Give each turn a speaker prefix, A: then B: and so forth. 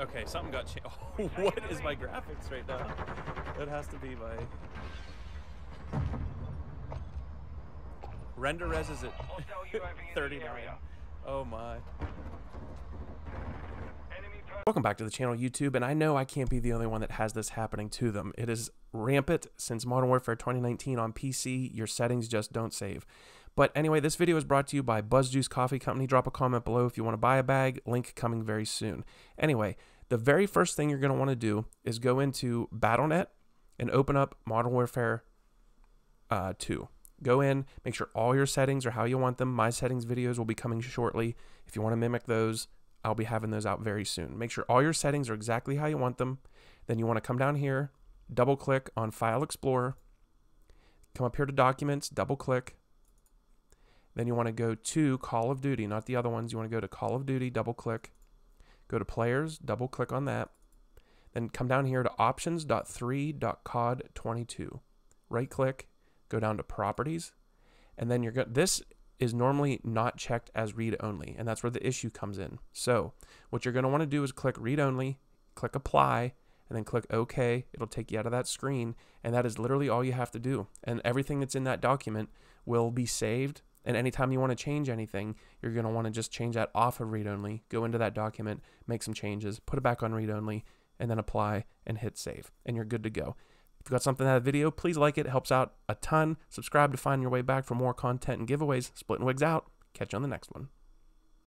A: Okay, something got changed. Oh, what is my graphics right now? That has to be my... Render res is at 39. Oh my. Welcome back to the channel YouTube, and I know I can't be the only one that has this happening to them. It is rampant since Modern Warfare 2019 on PC. Your settings just don't save. But anyway, this video is brought to you by Buzz Juice Coffee Company. Drop a comment below if you want to buy a bag. Link coming very soon. Anyway, the very first thing you're going to want to do is go into Battle.net and open up Modern Warfare uh, 2. Go in, make sure all your settings are how you want them. My settings videos will be coming shortly. If you want to mimic those, I'll be having those out very soon. Make sure all your settings are exactly how you want them. Then you want to come down here, double click on File Explorer, come up here to Documents, double click. Then you want to go to Call of Duty, not the other ones. You want to go to Call of Duty, double click. Go to Players, double click on that. Then come down here to options.3.cod22. Right click, go down to Properties, and then you're going this is normally not checked as read only, and that's where the issue comes in. So what you're going to want to do is click read only, click apply, and then click OK. It'll take you out of that screen, and that is literally all you have to do. And everything that's in that document will be saved. And anytime you want to change anything, you're going to want to just change that off of read only, go into that document, make some changes, put it back on read only, and then apply and hit save, and you're good to go. If you got something out of the video, please like it. it. Helps out a ton. Subscribe to find your way back for more content and giveaways. Splitting Wigs out. Catch you on the next one.